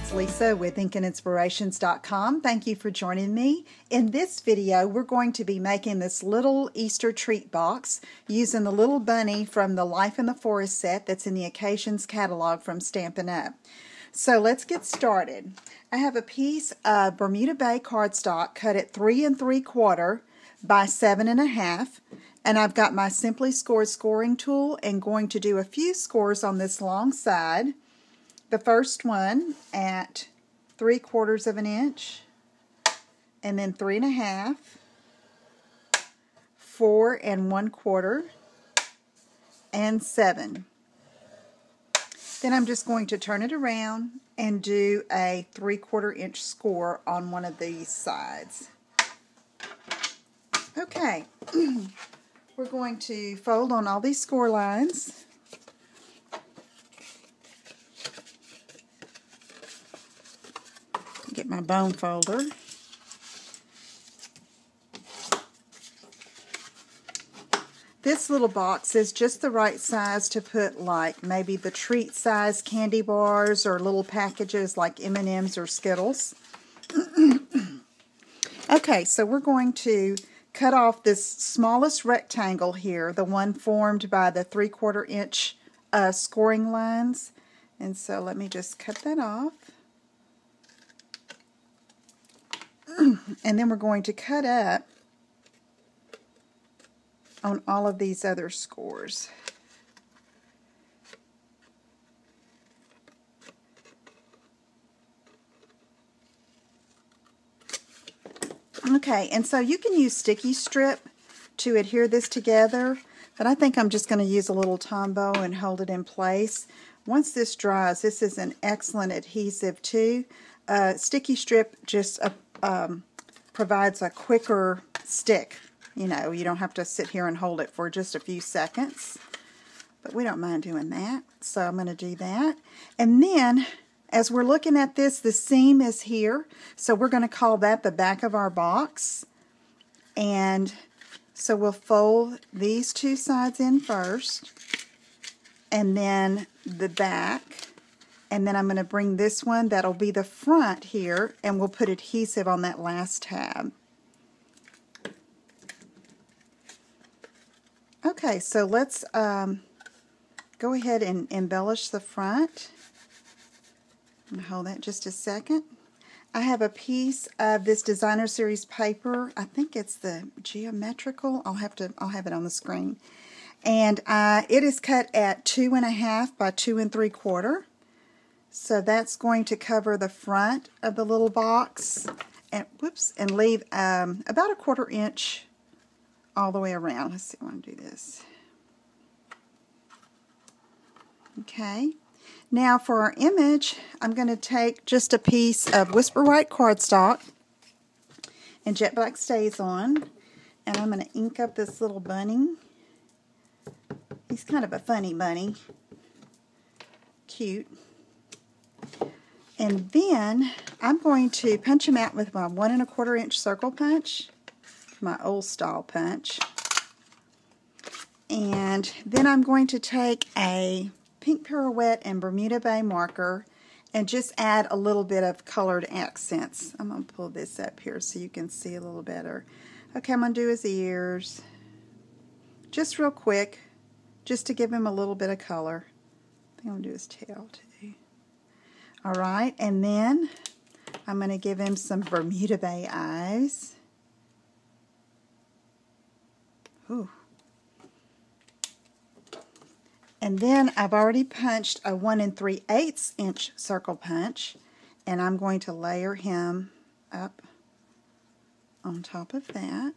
it's Lisa with InkandInspirations.com. Thank you for joining me. In this video, we're going to be making this little Easter treat box using the little bunny from the Life in the Forest set that's in the Occasions catalog from Stampin' Up. So let's get started. I have a piece of Bermuda Bay cardstock cut at three and three quarter by seven and a half. And I've got my Simply Score scoring tool and going to do a few scores on this long side. The first one at three quarters of an inch, and then three and a half, four and one quarter, and seven. Then I'm just going to turn it around and do a three quarter inch score on one of these sides. Okay, we're going to fold on all these score lines. My bone folder. This little box is just the right size to put like maybe the treat size candy bars or little packages like M&M's or Skittles. okay, so we're going to cut off this smallest rectangle here, the one formed by the three quarter inch uh, scoring lines. And so let me just cut that off. and then we're going to cut up on all of these other scores. Okay, and so you can use sticky strip to adhere this together, but I think I'm just going to use a little Tombow and hold it in place. Once this dries, this is an excellent adhesive too. Uh, sticky strip just uh, um, provides a quicker stick. You know, you don't have to sit here and hold it for just a few seconds. But we don't mind doing that. So I'm going to do that. And then, as we're looking at this, the seam is here. So we're going to call that the back of our box. And so we'll fold these two sides in first. And then the back. And then I'm going to bring this one, that'll be the front here, and we'll put adhesive on that last tab. Okay, so let's um, go ahead and embellish the front. hold that just a second. I have a piece of this designer series paper. I think it's the geometrical. I'll have to. I'll have it on the screen, and uh, it is cut at two and a half by two and three quarter. So that's going to cover the front of the little box and whoops and leave um, about a quarter inch all the way around. Let's see, I want to do this. Okay. Now for our image, I'm going to take just a piece of Whisper White cardstock and Jet Black StazOn and I'm going to ink up this little bunny. He's kind of a funny bunny. Cute. And then I'm going to punch them out with my one and a quarter inch circle punch, my old style punch. And then I'm going to take a pink pirouette and Bermuda Bay marker and just add a little bit of colored accents. I'm going to pull this up here so you can see a little better. Okay, I'm going to do his ears. Just real quick, just to give him a little bit of color. I think I'm going to do his tail too. All right, and then I'm going to give him some Bermuda Bay eyes. Ooh. And then I've already punched a 1 and 3 eighths inch circle punch, and I'm going to layer him up on top of that.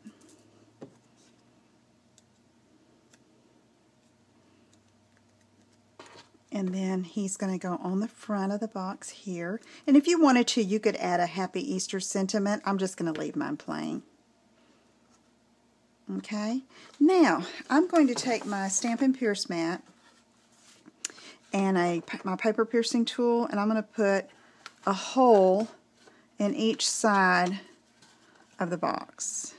And then he's going to go on the front of the box here. And if you wanted to, you could add a Happy Easter sentiment. I'm just going to leave mine plain. Okay, now I'm going to take my Stampin' Pierce mat and a my paper piercing tool, and I'm going to put a hole in each side of the box.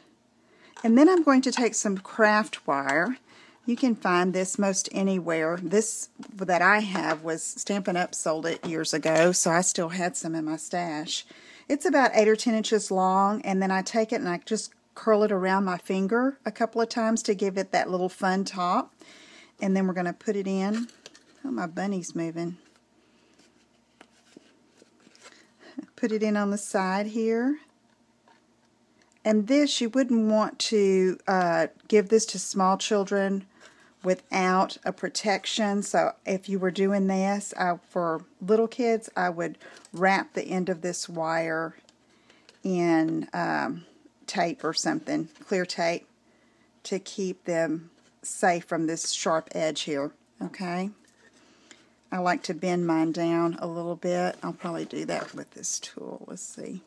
And then I'm going to take some craft wire You can find this most anywhere. This that I have was Stampin' Up! sold it years ago, so I still had some in my stash. It's about 8 or 10 inches long, and then I take it and I just curl it around my finger a couple of times to give it that little fun top. And then we're going to put it in. Oh, my bunny's moving. Put it in on the side here. And this, you wouldn't want to uh, give this to small children without a protection. So if you were doing this for little kids, I would wrap the end of this wire in um, tape or something, clear tape, to keep them safe from this sharp edge here, okay? I like to bend mine down a little bit. I'll probably do that with this tool. Let's see.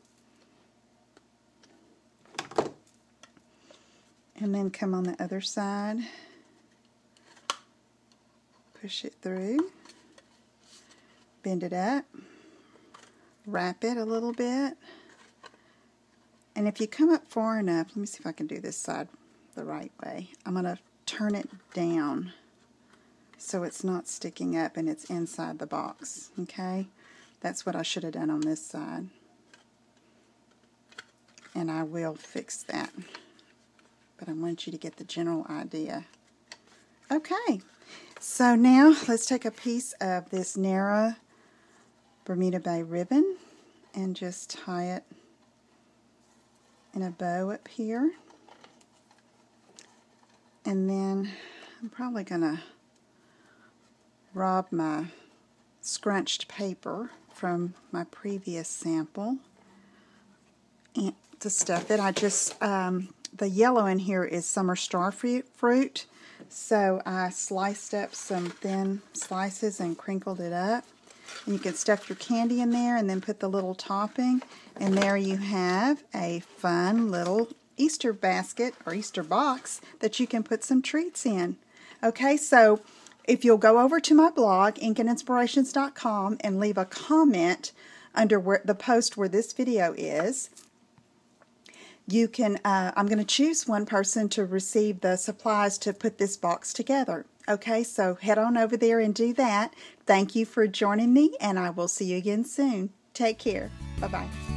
And then come on the other side. Push it through. Bend it up. Wrap it a little bit. And if you come up far enough, let me see if I can do this side the right way. I'm going to turn it down so it's not sticking up and it's inside the box. Okay? That's what I should have done on this side. And I will fix that. But I want you to get the general idea. Okay. So now let's take a piece of this narrow Bermuda Bay ribbon and just tie it in a bow up here. And then I'm probably going to rob my scrunched paper from my previous sample and to stuff it. I just, um, the yellow in here is summer star fruit. So I sliced up some thin slices and crinkled it up. And you can stuff your candy in there and then put the little topping. And there you have a fun little Easter basket or Easter box that you can put some treats in. Okay, so if you'll go over to my blog, inkandinspirations.com, and leave a comment under where, the post where this video is, you can, uh, I'm going to choose one person to receive the supplies to put this box together. Okay, so head on over there and do that. Thank you for joining me, and I will see you again soon. Take care. Bye bye.